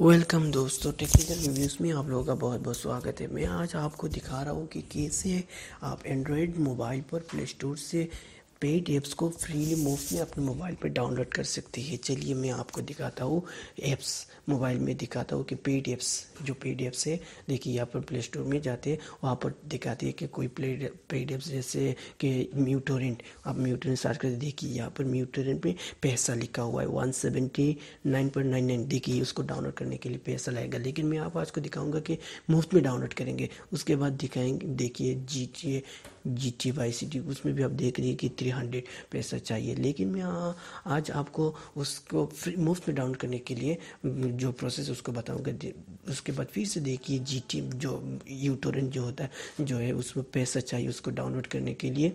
Welcome दोस्तों technical reviews में आप लोगों का बहुत बहुत स्वागत है। मैं आज आपको दिखा रहा हूँ कि कैसे आप एंड्रॉयड मोबाइल पर प्ले स्टोर से पेड ऐप्स को फ्रीली मुफ़्त में अपने मोबाइल पर डाउनलोड कर सकती है। चलिए मैं आपको दिखाता हूँ ऐप्स मोबाइल में दिखाता हूँ कि पेड ऐप्स, जो पेड ऐप्स है, देखिए यहाँ पर प्ले स्टोर में जाते हैं, वहाँ पर दिखाती है कि कोई प्ले, पेड ऐप्स जैसे कि म्यूटोरेंट, आप म्यूटोरेंट सर्च करके देखिए, यहाँ पर म्यूटोरेंट में पैसा लिखा हुआ है one seventy nine point nine nine देखिए उसको डाउनलोड करने के लिए पैसा लगेगा। लेकिन मैं आप आज को दिखाऊँगा कि मुफ़्त में डाउनलोड करेंगे, उसके बाद दिखाएँगे, देखिए जी G T Y C T उसमें भी आप देख रही है कि थ्री हंड्रेड पैसा चाहिए। लेकिन मैं आ, आज आपको उसको फ्री मुफ़्त में डाउनलोड करने के लिए जो प्रोसेस उसको बताऊँगा। उसके बाद फिर से देखिए जी टी जो यूटोरेंट जो होता है जो है उसमें पैसा चाहिए उसको डाउनलोड करने के लिए।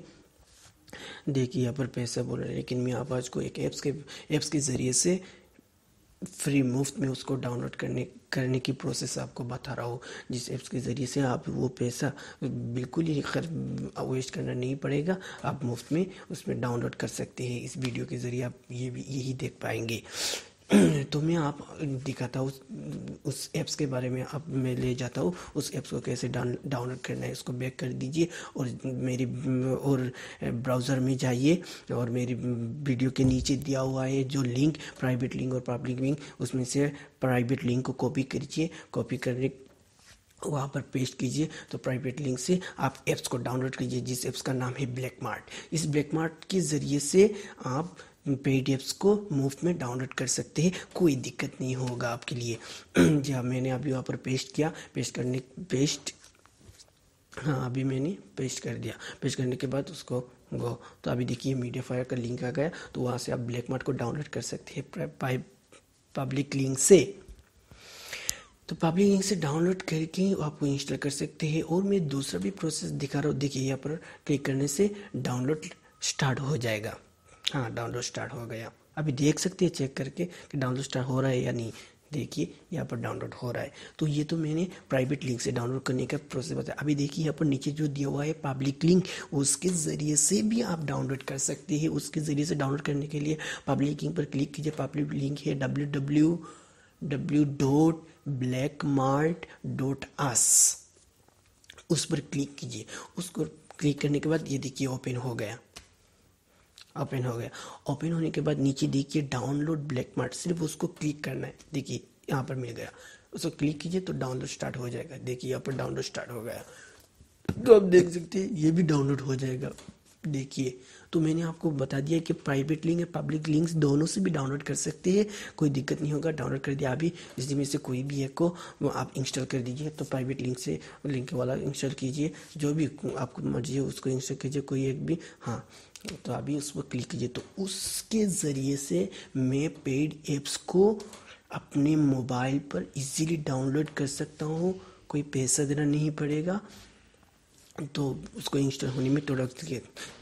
देखिए यहाँ पर पैसा बोल रहे हैं लेकिन मैं आप आज को एक ऐप्स के ऐप्स के ज़रिए से फ्री मुफ़्त में उसको डाउनलोड करने करने की प्रोसेस आपको बता रहा हो। जिस ऐप्स के ज़रिए से आप वो पैसा बिल्कुल ही खर वेस्ट करना नहीं पड़ेगा। आप मुफ़्त में उसमें डाउनलोड कर सकते हैं। इस वीडियो के ज़रिए आप ये भी, यही देख पाएँगे। तो मैं आप दिखाता हूँ, उस ऐप्स के बारे में अब मैं ले जाता हूँ, उस ऐप्स को कैसे डाउन डाउनलोड करना है, उसको बैक कर दीजिए और मेरी, और ब्राउज़र में जाइए और मेरी वीडियो के नीचे दिया हुआ है जो लिंक प्राइवेट लिंक और पब्लिक लिंक उसमें से प्राइवेट लिंक को कॉपी करिए कॉपी करने वहाँ पर पेस्ट कीजिए तो प्राइवेट लिंक से आप ऐप्स को डाउनलोड कीजिए, जिस ऐप्स का नाम है ब्लैक मार्ट इस ब्लैक मार्ट के ज़रिए से आप पी को मुफ़्त में डाउनलोड कर सकते हैं। कोई दिक्कत नहीं होगा आपके लिए। जी हाँ मैंने अभी वहाँ पर पेस्ट किया। पेस्ट करने पेस्ट हाँ अभी मैंने पेस्ट कर दिया। पेस्ट करने के बाद उसको गो तो अभी देखिए मीडिया फायर का लिंक आ गया। तो वहाँ से आप ब्लैक मार्ट को डाउनलोड कर सकते हैं पब्लिक लिंक से। तो पब्लिक लिंक से डाउनलोड करके आपको इंस्टॉल कर सकते हैं। और मैं दूसरा भी प्रोसेस दिखा रहा हूँ। देखिए, यहाँ पर क्लिक करने से डाउनलोड स्टार्ट हो जाएगा। हाँ डाउनलोड स्टार्ट हो गया। अभी देख सकते हैं चेक करके कि डाउनलोड स्टार्ट हो रहा है या नहीं। देखिए, यहाँ पर डाउनलोड हो रहा है। तो ये तो मैंने प्राइवेट लिंक से डाउनलोड करने का प्रोसेस बताया। अभी देखिए, यहाँ पर नीचे जो दिया हुआ है पब्लिक लिंक उसके ज़रिए से भी आप डाउनलोड कर सकते हैं। उसके ज़रिए से डाउनलोड करने के लिए पब्लिक लिंक पर क्लिक कीजिए। पब्लिक लिंक है W W W dot Black Mart dot आस उस पर क्लिक कीजिए। उसको क्लिक करने के बाद ये देखिए ओपन हो गया। ओपन हो गया। ओपन होने के बाद नीचे देखिए डाउनलोड ब्लैक मार्ट सिर्फ़ उसको क्लिक करना है। देखिए, यहाँ पर मिल गया। उसको क्लिक कीजिए तो डाउनलोड स्टार्ट हो जाएगा। देखिए, यहाँ पर डाउनलोड स्टार्ट हो गया। तो आप देख सकते हैं, ये भी डाउनलोड हो जाएगा। देखिए तो मैंने आपको बता दिया कि प्राइवेट लिंक है पब्लिक लिंक्स दोनों से भी डाउनलोड कर सकते हैं। कोई दिक्कत नहीं होगा डाउनलोड कर दिया। अभी इसी में से कोई भी एक को आप इंस्टॉल कर दीजिए। तो प्राइवेट लिंक से लिंक वाला इंस्टॉल कीजिए। जो भी आपको मर्ज़ी है, उसको इंस्टॉल कीजिए। कोई एक भी हाँ। तो अभी उस पर क्लिक कीजिए। तो उसके ज़रिए से मैं पेड ऐप्स को अपने मोबाइल पर इजीली डाउनलोड कर सकता हूँ। कोई पैसा देना नहीं पड़ेगा। तो उसको इंस्टॉल होने में थोड़ा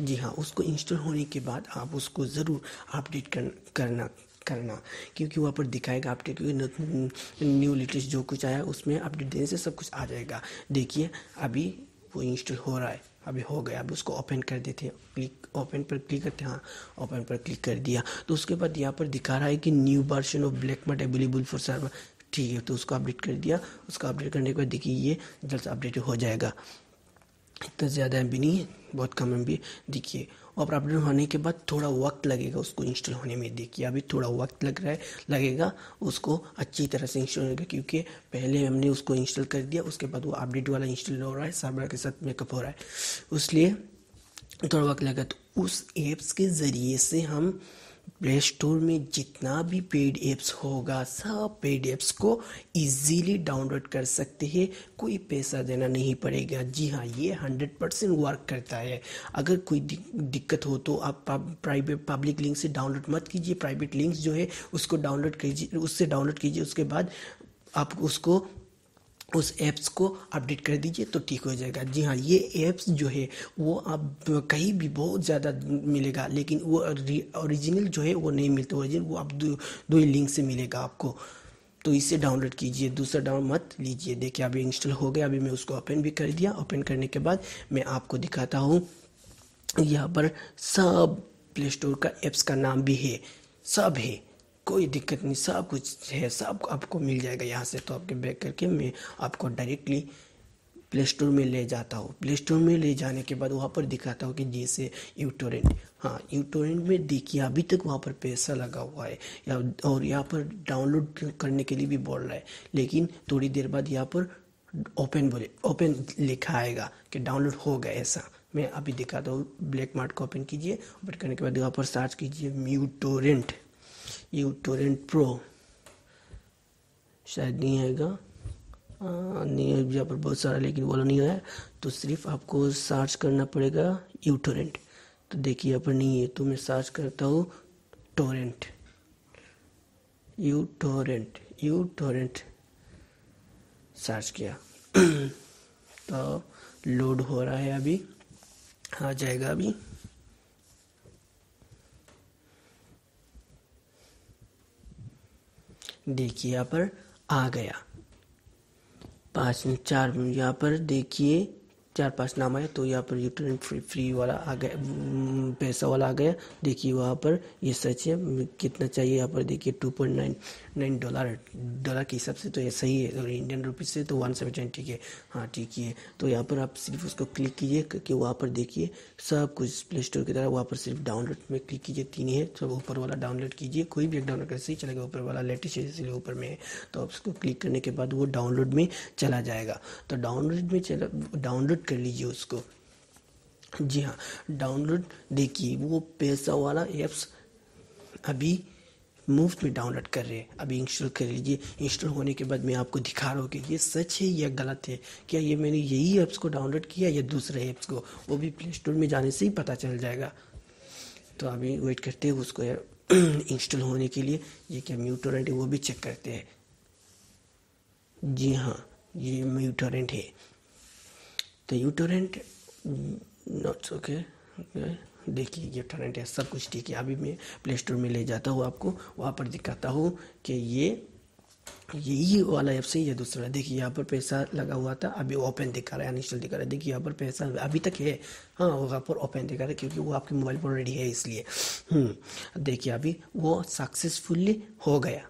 जी हाँ उसको इंस्टॉल होने के बाद आप उसको ज़रूर अपडेट कर, करना करना। क्योंकि वहाँ पर दिखाएगा अपडेट क्योंकि न्यू लेटेस्ट जो कुछ आया उसमें अपडेट देने से सब कुछ आ जाएगा। देखिए अभी वो इंस्टॉल हो रहा है। अभी हो गया। अब उसको ओपन कर देते हैं। क्लिक ओपन पर क्लिक करते हैं। हाँ ओपन पर क्लिक कर दिया। तो उसके बाद यहाँ पर दिखा रहा है कि new version of Black Mart available for server ठीक है तो उसको अपडेट कर दिया। उसको अपडेट करने के बाद देखिए ये जल्द अपडेट हो जाएगा। इतना ज़्यादा एम नहीं है, बहुत कम एम देखिए और अपडेट होने के बाद थोड़ा वक्त लगेगा उसको इंस्टॉल होने में। देखिए, अभी थोड़ा वक्त लग रहा है, लगेगा, उसको अच्छी तरह से इंस्टॉल होगा, क्योंकि पहले हमने उसको इंस्टॉल कर दिया, उसके बाद वो अपडेट वाला इंस्टॉल हो रहा है सर्वर के साथ मेकअप हो रहा है। इसलिए थोड़ा वक्त लगेगा तो उस एप्स के ज़रिए से हम प्ले स्टोर में जितना भी पेड ऐप्स होगा, सब पेड ऐप्स को इजीली डाउनलोड कर सकते हैं। कोई पैसा देना नहीं पड़ेगा। जी हाँ ये हंड्रेड परसेंट वर्क करता है। अगर कोई दिक्कत हो तो आप प्राइवेट पब्लिक लिंक से डाउनलोड मत कीजिए। प्राइवेट लिंक्स जो है, उसको डाउनलोड कीजिए, उससे डाउनलोड कीजिए। उसके बाद आप उसको उस ऐप्स को अपडेट कर दीजिए तो ठीक हो जाएगा। जी हाँ ये ऐप्स जो है, वो आप कहीं भी बहुत ज़्यादा मिलेगा, लेकिन वो ओरिजिनल जो है, वो नहीं मिलता। ओरिजिनल वो आप दो दो ही लिंक से मिलेगा आपको। तो इसे डाउनलोड कीजिए। दूसरा डाउन मत लीजिए। देखिए, अभी इंस्टॉल हो गया। अभी मैं उसको ओपन भी कर दिया। ओपन करने के बाद मैं आपको दिखाता हूँ। यहाँ पर सब प्ले स्टोर का ऐप्स का नाम भी है। सब है। कोई दिक्कत नहीं, सब कुछ है, सब आपको मिल जाएगा यहाँ से तो आपके बैक करके मैं आपको डायरेक्टली प्ले स्टोर में ले जाता हूँ। प्ले स्टोर में ले जाने के बाद वहाँ पर दिखाता हूँ कि जैसे यूटोरेंट हाँ यूटोरेंट में देखिए, अभी तक वहाँ पर पैसा लगा हुआ है। या, और यहाँ पर डाउनलोड करने के लिए भी बोल रहा है। लेकिन थोड़ी देर बाद यहाँ पर ओपन बोले ओपन लिखा आएगा कि डाउनलोड हो गया ऐसा। मैं अभी दिखाता हूँ ब्लैक मार्ट को ओपन कीजिए ओपन करने के बाद यहाँ पर सर्च कीजिए mu torrent uTorrent pro. शायद नहीं आएगा। नहीं है, यहाँ पर बहुत सारा लेकिन वाला नहीं है तो सिर्फ़ आपको सर्च करना पड़ेगा यू टोरेंट। तो देखिए, यहाँ पर नहीं है तो मैं सर्च करता हूँ टोरेंट। UTorrent uTorrent. सर्च किया। तो लोड हो रहा है अभी। आ जाएगा अभी। देखिए यहाँ पर आ गया। पाँच चार यहाँ पर देखिए। चार पाँच नाम आए तो यहाँ पर यूटर्न फ्री फ्री वाला आ गया पैसा वाला आ गया। देखिए वहाँ पर ये सच है कितना चाहिए यहाँ पर देखिए two point nine nine dollar dollar के हिसाब से तो ये सही है, अगर इंडियन रुपीज़ से तो वन सेवेंटी ठीक है। हाँ ठीक है तो यहाँ पर आप सिर्फ़ उसको क्लिक कीजिए, क्योंकि वहाँ पर देखिए सब कुछ प्ले स्टोर की तरह वहाँ पर सिर्फ़ डाउनलोड में क्लिक कीजिए, तीन ही तो ऊपर वाला डाउनलोड कीजिए, कोई भी एक डाउनलोड कर सही चलेगा, ऊपर वाला लेटेस्ट है इसलिए ऊपर में है तो आप उसको क्लिक करने के बाद वो डाउनलोड में चला जाएगा। तो डाउनलोड में चला डाउनलोड कर लीजिए उसको। जी हाँ डाउनलोड देखिए, वो पैसा वाला एप्स अभी मुफ़्त में डाउनलोड कर रहे हैं। अभी इंस्टॉल कर लीजिए। इंस्टॉल होने के बाद मैं आपको दिखा रहा हूँ कि ये सच है या गलत है। क्या ये मैंने यही ऐप्स को डाउनलोड किया या दूसरे ऐप्स को? वो भी प्ले स्टोर में जाने से ही पता चल जाएगा। तो अभी वेट करते हैं उसको इंस्टॉल होने के लिए। ये क्या म्यूटोरेंट है? वो भी चेक करते हैं। जी हाँ ये म्यूटोरेंट है। तो यू यूटोरेंट नॉट ओके देखिए ये टोरेंट है सब कुछ ठीक है। अभी मैं प्ले स्टोर में ले जाता हूँ आपको। वहाँ पर दिखाता हूँ कि ये यही वाला ऐप से ये दूसरा। देखिए यहाँ पर पैसा लगा हुआ था। अभी ओपन दिखा रहा है अनिश्चल दिखा रहा है। देखिए यहाँ पर पैसा अभी तक है। हाँ वहाँ पर ओपन दिखा रहा है क्योंकि वो आपके मोबाइल पर रेडी है इसलिए। हम्म, देखिए अभी वो सक्सेसफुली हो गया।